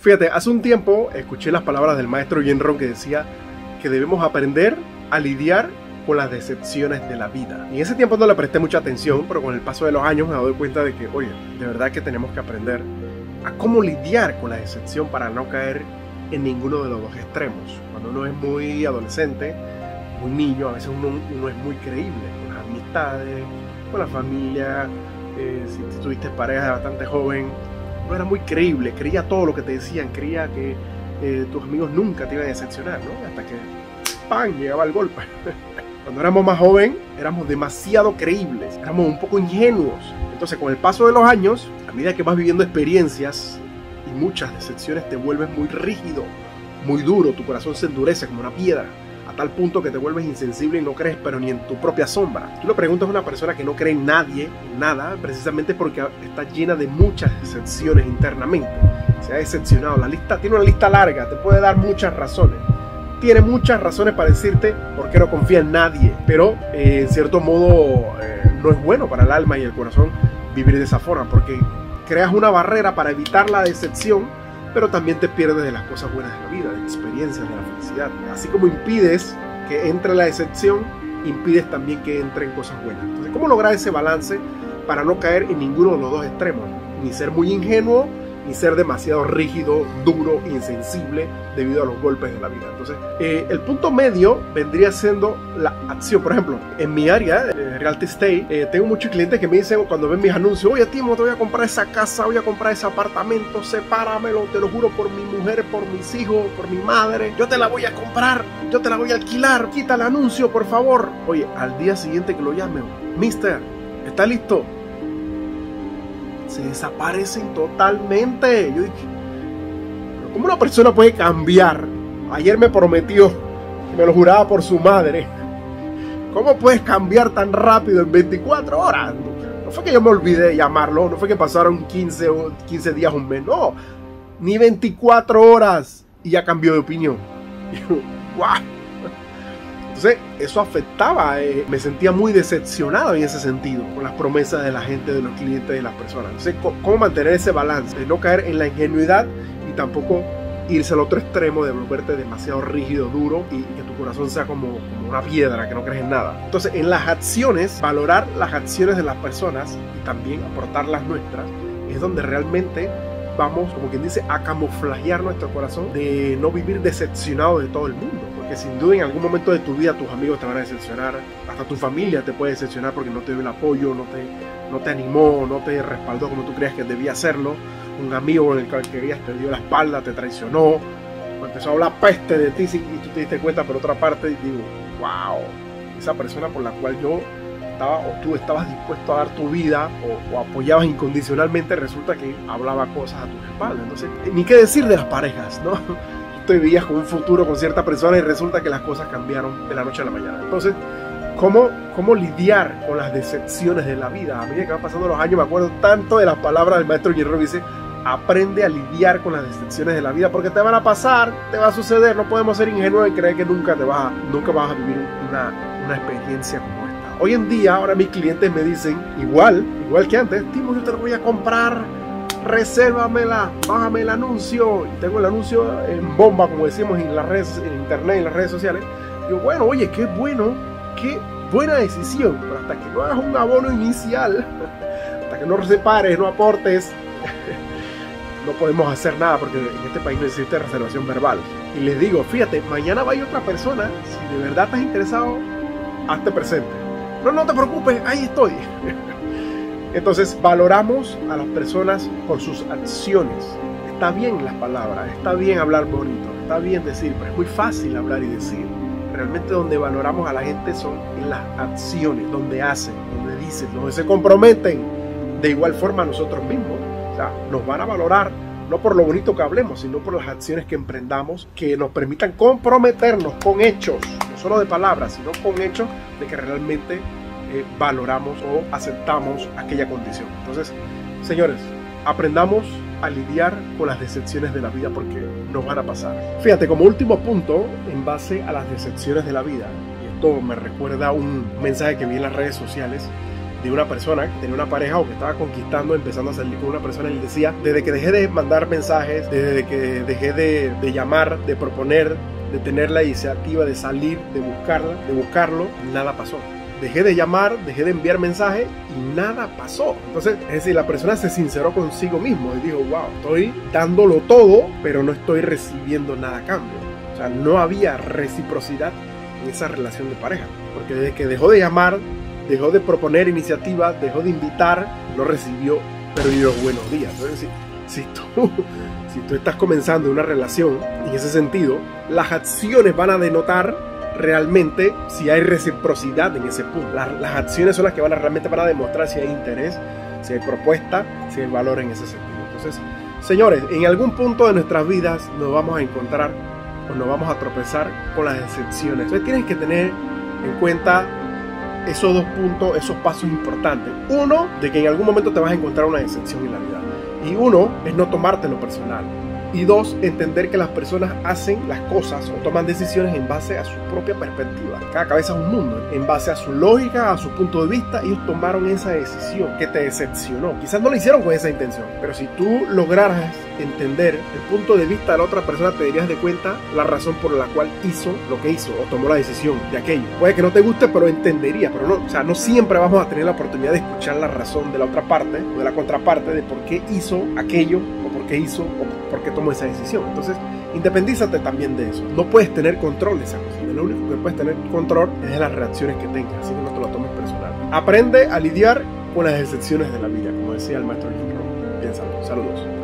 Fíjate, hace un tiempo escuché las palabras del maestro Ron que decía que debemos aprender a lidiar con las decepciones de la vida. Y en ese tiempo no le presté mucha atención, pero con el paso de los años me doy cuenta de que, oye, de verdad que tenemos que aprender a cómo lidiar con la decepción para no caer en ninguno de los dos extremos. Cuando uno es muy adolescente, muy niño, a veces uno, es muy creíble con las amistades, con la familia, eh, si tuviste pareja bastante joven, uno era muy creíble, creía todo lo que te decían, creía que eh, tus amigos nunca te iban a decepcionar, ¿no? Hasta que, ¡pam!, llegaba el golpe. Cuando éramos más joven, éramos demasiado creíbles, éramos un poco ingenuos. Entonces, con el paso de los años, a medida que vas viviendo experiencias y muchas decepciones, te vuelves muy rígido, muy duro, tu corazón se endurece como una piedra tal punto que te vuelves insensible y no crees pero ni en tu propia sombra. Tú le preguntas a una persona que no cree en nadie, en nada, precisamente porque está llena de muchas decepciones internamente. Se ha decepcionado. La lista tiene una lista larga, te puede dar muchas razones tiene muchas razones para decirte por qué no confía en nadie, pero eh, en cierto modo eh, no es bueno para el alma y el corazón vivir de esa forma, porque creas una barrera para evitar la decepción, pero también te pierdes de las cosas buenas de la vida, de experiencias, de la felicidad. Así como impides que entre la decepción, impides también que entren cosas buenas. Entonces, ¿cómo lograr ese balance para no caer en ninguno de los dos extremos? Ni ser muy ingenuo, ni ser demasiado rígido, duro, insensible debido a los golpes de la vida. Entonces, eh, el punto medio vendría siendo la acción. Por ejemplo, en mi área, de Realty Estate, eh, tengo muchos clientes que me dicen cuando ven mis anuncios, oye Timo, te voy a comprar esa casa, voy a comprar ese apartamento, sepáramelo, te lo juro por mi mujer, por mis hijos, por mi madre, yo te la voy a comprar, yo te la voy a alquilar, quita el anuncio, por favor. Oye, al día siguiente que lo llamen, mister, ¿está listo? Se desaparecen totalmente. Yo dije, ¿cómo una persona puede cambiar? Ayer me prometió, me lo juraba por su madre. ¿Cómo puedes cambiar tan rápido en 24 horas? No fue que yo me olvidé de llamarlo, no fue que pasaron 15, 15 días, un mes, no. Ni 24 horas y ya cambió de opinión. Entonces, eso afectaba, eh, me sentía muy decepcionado en ese sentido, con las promesas de la gente, de los clientes, de las personas. Entonces, ¿cómo mantener ese balance? De no caer en la ingenuidad y tampoco irse al otro extremo de volverte demasiado rígido, duro y que tu corazón sea como, como, una piedra, que no crees en nada. Entonces, en las acciones, valorar las acciones de las personas y también aportar las nuestras, es donde realmente vamos, como quien dice, a camuflajear nuestro corazón de no vivir decepcionado de todo el mundo que sin duda en algún momento de tu vida tus amigos te van a decepcionar, hasta tu familia te puede decepcionar porque no te dio el apoyo, no te, no te animó, no te respaldó como tú creías que debía hacerlo. Un amigo con el que querías te dio la espalda, te traicionó, empezó a hablar peste de ti y tú te diste cuenta por otra parte y digo, wow, esa persona por la cual yo estaba o tú estabas dispuesto a dar tu vida o, o, apoyabas incondicionalmente, resulta que hablaba cosas a tu espalda. Entonces, ni qué decir de las parejas, ¿no? te veías con un futuro con cierta persona y resulta que las cosas cambiaron de la noche a la mañana. Entonces, ¿cómo, cómo lidiar con las decepciones de la vida? A medida que van pasando los años, me acuerdo tanto de las palabras del maestro Hierro dice, aprende a lidiar con las decepciones de la vida porque te van a pasar, te va a suceder, no podemos ser ingenuos y creer que nunca te vas a, nunca vas a vivir una, una experiencia como esta. Hoy en día, ahora mis clientes me dicen, igual, igual que antes, Timo, yo te lo voy a comprar resérvamela, bájame el anuncio. Y tengo el anuncio en bomba, como decimos en las redes, en internet, en las redes sociales. Digo, bueno, oye, qué bueno, qué buena decisión. Pero hasta que no hagas un abono inicial, hasta que no separes, no aportes, no podemos hacer nada porque en este país no existe reservación verbal. Y les digo, fíjate, mañana va a ir otra persona, si de verdad estás interesado, hazte presente. No, no te preocupes, ahí estoy. Entonces valoramos a las personas por sus acciones. Está bien las palabras, está bien hablar bonito, está bien decir, pero es muy fácil hablar y decir. Realmente donde valoramos a la gente son en las acciones, donde hacen, donde dicen, donde se comprometen. De igual forma nosotros mismos. O sea, nos van a valorar no por lo bonito que hablemos, sino por las acciones que emprendamos que nos permitan comprometernos con hechos, solo de palabras, sino con hechos de que realmente eh, valoramos o aceptamos aquella condición. Entonces, señores, aprendamos a lidiar con las decepciones de la vida porque nos van a pasar. Fíjate, como último punto, en base a las decepciones de la vida, y esto me recuerda un mensaje que vi en las redes sociales, de una persona que tenía una pareja o que estaba conquistando, empezando a salir con una persona y le decía, desde que dejé de mandar mensajes, desde que dejé de, de llamar, de proponer, de tener la iniciativa de salir, de buscarla, de buscarlo, nada pasó dejé de llamar, dejé de enviar mensajes y nada pasó. Entonces, es decir, la persona se sinceró consigo mismo y dijo, wow, estoy dándolo todo, pero no estoy recibiendo nada a cambio. O sea, no había reciprocidad en esa relación de pareja. Porque desde que dejó de llamar, dejó de proponer iniciativas, dejó de invitar, no recibió, pero dio buenos días. Entonces, si, si tú si tú estás comenzando una relación en ese sentido, las acciones van a denotar realmente si hay reciprocidad en ese punto. Las, las, acciones son las que van a realmente van a demostrar si hay interés, si hay propuesta, si hay valor en ese sentido. Entonces, señores, en algún punto de nuestras vidas nos vamos a encontrar o nos vamos a tropezar con las excepciones. Entonces tienes que tener en cuenta esos dos puntos, esos pasos importantes. Uno, de que en algún momento te vas a encontrar una excepción en la vida. Y uno es no tomártelo personal. Y dos, entender que las personas hacen las cosas o toman decisiones en base a su propia perspectiva. Cada cabeza es un mundo. En base a su lógica, a su punto de vista, ellos tomaron esa decisión que te decepcionó. Quizás no lo hicieron con esa intención, pero si tú lograras entender el punto de vista de la otra persona, te darías de cuenta la razón por la cual hizo lo que hizo o tomó la decisión de aquello. Puede que no te guste, pero entendería. Pero no, o sea, no siempre vamos a tener la oportunidad de escuchar la razón de la otra parte o de la contraparte de por qué hizo aquello qué hizo o por qué tomó esa decisión. Entonces, independízate también de eso. No puedes tener control de esa cosa. Lo único que puedes tener control es de las reacciones que tengas, así que no te lo tomes personal. Aprende a lidiar con las excepciones de la vida, como decía el maestro Jim Rohn. Piénsalo. Saludos.